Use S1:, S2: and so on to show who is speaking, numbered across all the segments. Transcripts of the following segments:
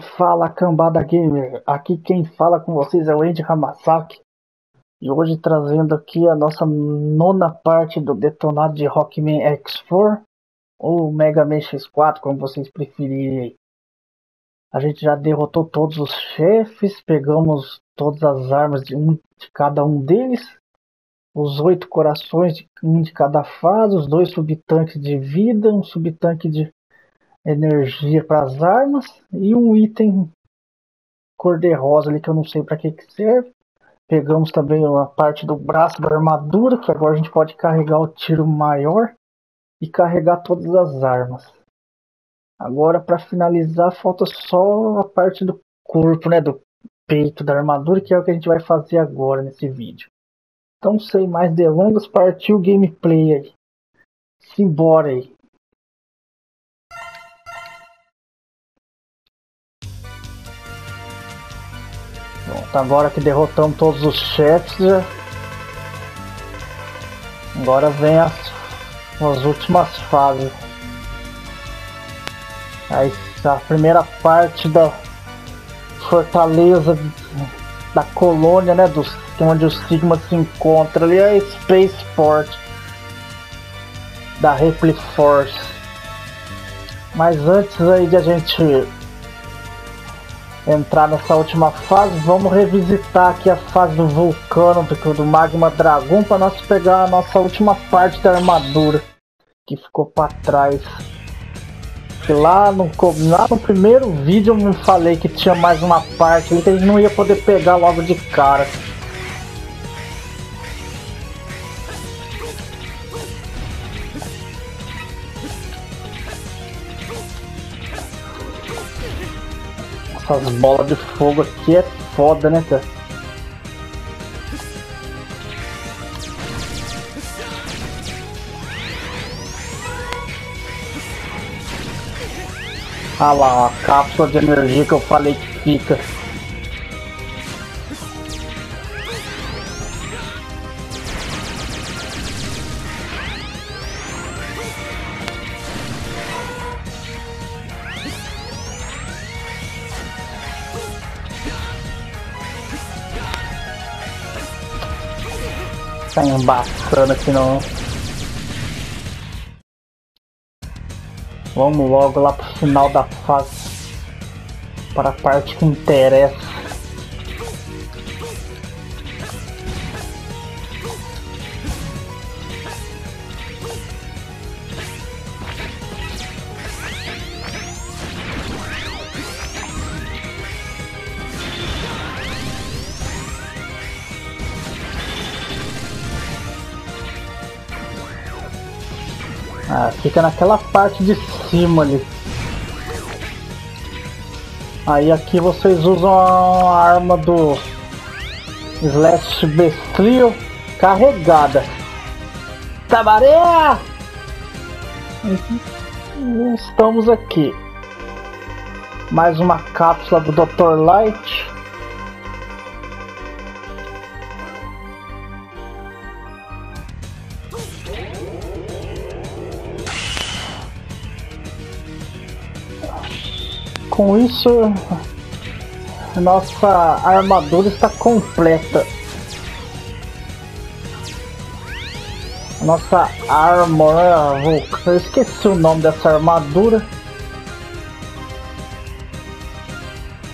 S1: Fala cambada gamer, aqui quem fala com vocês é o Andy Hamasaki e hoje trazendo aqui a nossa nona parte do detonado de Rockman X4 ou Mega Man X4, como vocês preferirem. A gente já derrotou todos os chefes, pegamos todas as armas de, um, de cada um deles, os oito corações de um de cada fase, os dois subtanques de vida, um subtanque de energia para as armas e um item cor-de-rosa ali que eu não sei para que, que serve. Pegamos também a parte do braço da armadura, que agora a gente pode carregar o tiro maior e carregar todas as armas. Agora para finalizar falta só a parte do corpo, né, do peito da armadura, que é o que a gente vai fazer agora nesse vídeo. Então sem mais delongas, partiu o gameplay aí. Simbora aí. Agora que derrotamos todos os chefes, agora vem as, as últimas fases. Aí, a primeira parte da fortaleza da colônia, né, dos, onde o Sigma se encontra ali é a Spaceport da Ripley Force. Mas antes aí de a gente entrar nessa última fase, vamos revisitar aqui a fase do vulcano, do, magma dragão, para nós pegar a nossa última parte da armadura que ficou para trás. Lá no, lá no primeiro vídeo eu falei que tinha mais uma parte que a gente não ia poder pegar logo de cara. Essas bolas de fogo aqui é foda, né, cara? Ah lá, a cápsula de energia que eu falei que fica. Tá embaçando aqui não. Vamos logo lá pro final da fase. Para a parte que interessa. Ah, fica naquela parte de cima ali. Aí aqui vocês usam a arma do Slash Bestrio carregada. Tabaré! Estamos aqui. Mais uma cápsula do Dr. Light. Com isso nossa armadura está completa. Nossa armor, eu esqueci o nome dessa armadura.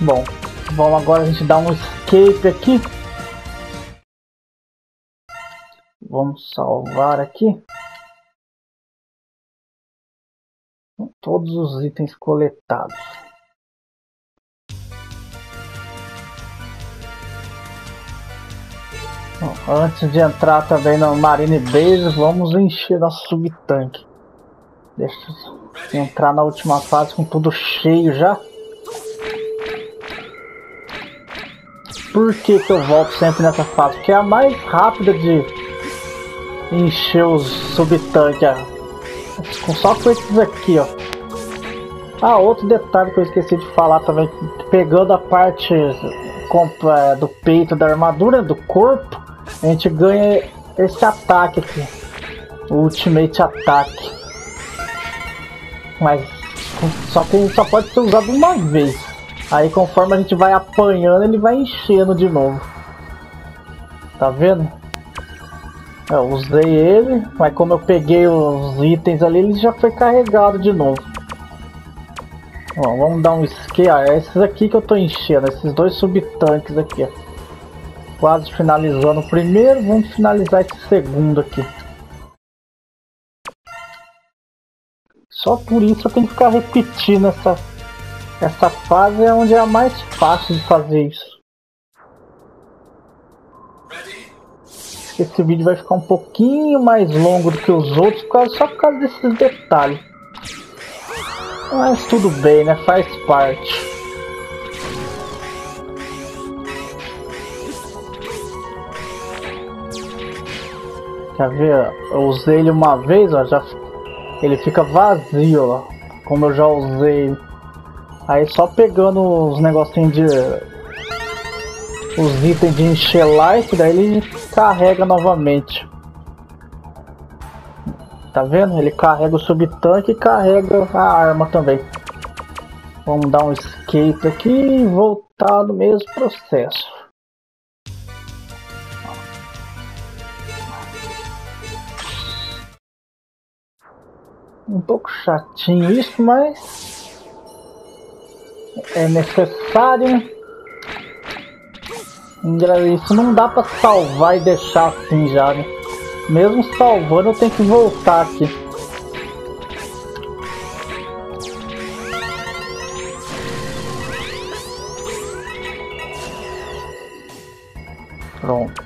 S1: Bom, vamos agora a gente dar um escape aqui. Vamos salvar aqui. Todos os itens coletados. Antes de entrar também no Marine Base, vamos encher nosso subtanque. Deixa eu entrar na última fase com tudo cheio já. Por que, que eu volto sempre nessa fase? Porque é a mais rápida de encher os subtanques. Só com esses aqui, ó. Ah, outro detalhe que eu esqueci de falar também. Pegando a parte é, do peito da armadura, do corpo a gente ganha esse ataque aqui. Ultimate Ataque. Mas só que só pode ser usado uma vez. Aí conforme a gente vai apanhando, ele vai enchendo de novo. Tá vendo? Eu usei ele, mas como eu peguei os itens ali, ele já foi carregado de novo. Ó, vamos dar um esquema. Ah, é esses aqui que eu tô enchendo, esses dois subtanques aqui. Quase finalizando o primeiro, vamos finalizar esse segundo aqui. Só por isso eu tenho que ficar repetindo essa, essa fase, é onde é a mais fácil de fazer isso. Esse vídeo vai ficar um pouquinho mais longo do que os outros, só por causa desses detalhes. Mas tudo bem, né? Faz parte. Quer ver? Eu usei ele uma vez, ó, já ele fica vazio, ó. Como eu já usei. Aí só pegando os negocinhos de. Os itens de encher life, daí ele carrega novamente. Tá vendo? Ele carrega o subtanque e carrega a arma também. Vamos dar um escape aqui e voltar no mesmo processo. Um pouco chatinho isso, mas é necessário. Isso não dá pra salvar e deixar assim já, né? Mesmo salvando eu tenho que voltar aqui. Pronto.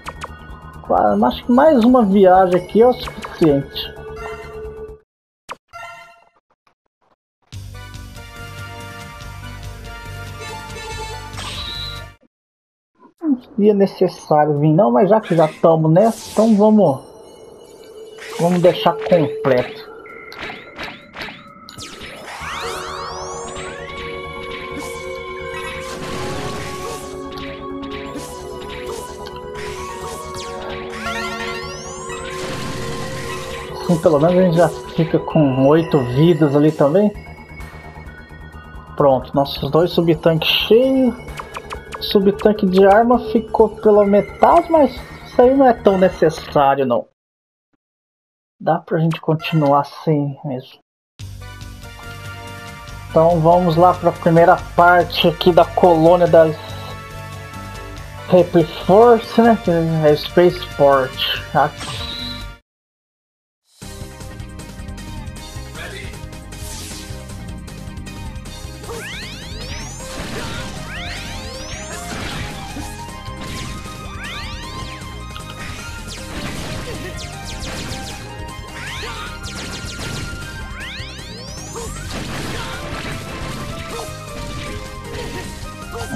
S1: Acho que mais uma viagem aqui é o suficiente. Seria necessário vir não, mas já que já estamos nessa, então vamos vamos deixar completo. Assim, pelo menos a gente já fica com oito vidas ali também. Pronto, nossos dois subtanques cheios subtanque de arma ficou pela metade, mas isso aí não é tão necessário não. Dá pra gente continuar assim mesmo. Então vamos lá para a primeira parte aqui da colônia das Replic Force, né? É Spaceport. Aqui.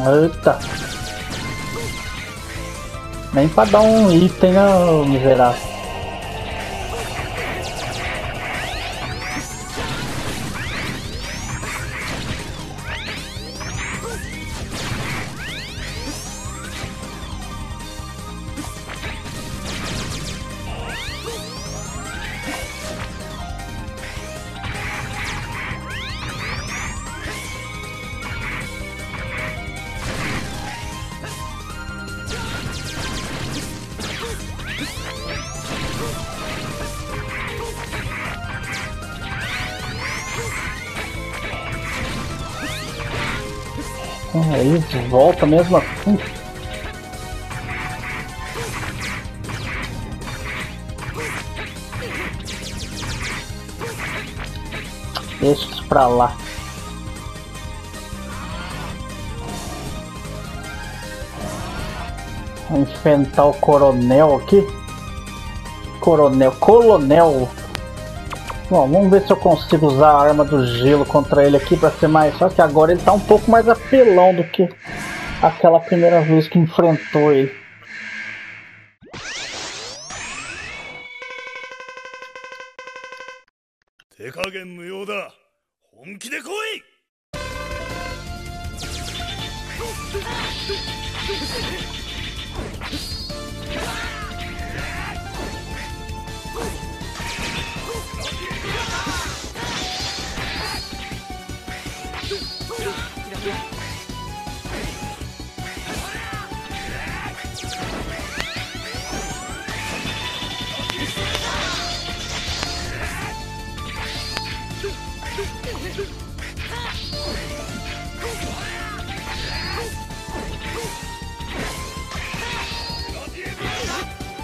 S1: Eita. Nem pra dar um item, né, miserável. Isso, volta mesmo assim. Deixa isso pra lá. Vamos enfrentar o coronel aqui. Coronel, colonel. Bom, vamos ver se eu consigo usar a arma do gelo contra ele aqui para ser mais Só Que agora ele tá um pouco mais apelão do que aquela primeira vez que enfrentou ele.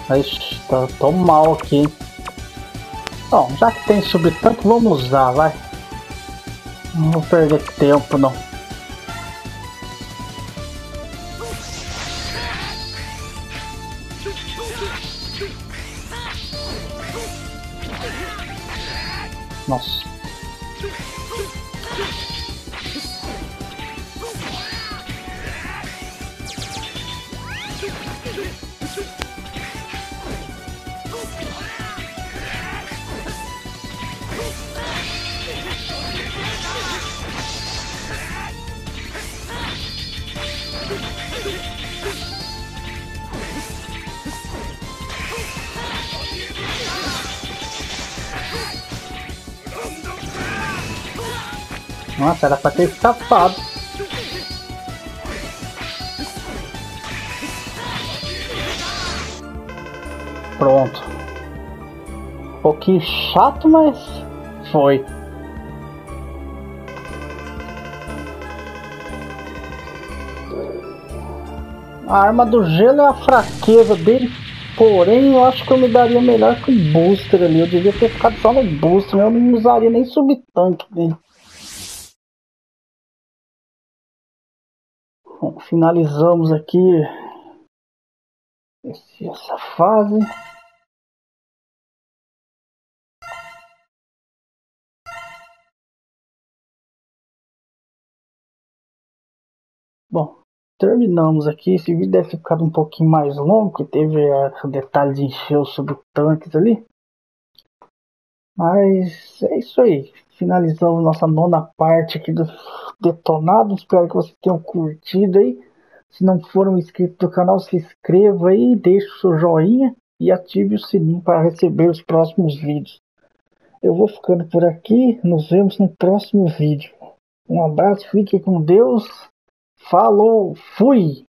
S1: Ixi, tô, tô mal aqui. Bom, já que tem subtanque, vamos usar, vai. Não vou perder tempo não. Nossa. Nossa, era pra ter escapado. Pronto. Um pouquinho chato, mas foi. A arma do gelo é a fraqueza dele, porém eu acho que eu me daria melhor com o booster ali. Eu devia ter ficado só no booster, eu não usaria nem subtanque dele. Bom, finalizamos aqui essa fase. Bom, terminamos aqui. Esse vídeo deve ter ficado um pouquinho mais longo, porque teve o detalhe de encher os subtanques ali. Mas é isso aí. Finalizamos nossa nona parte aqui do detonado. Espero que vocês tenham curtido aí. Se não foram inscritos do canal, se inscreva aí, deixe o seu joinha e ative o sininho para receber os próximos vídeos. Eu vou ficando por aqui. Nos vemos no próximo vídeo. Um abraço, fique com Deus. Falou, fui!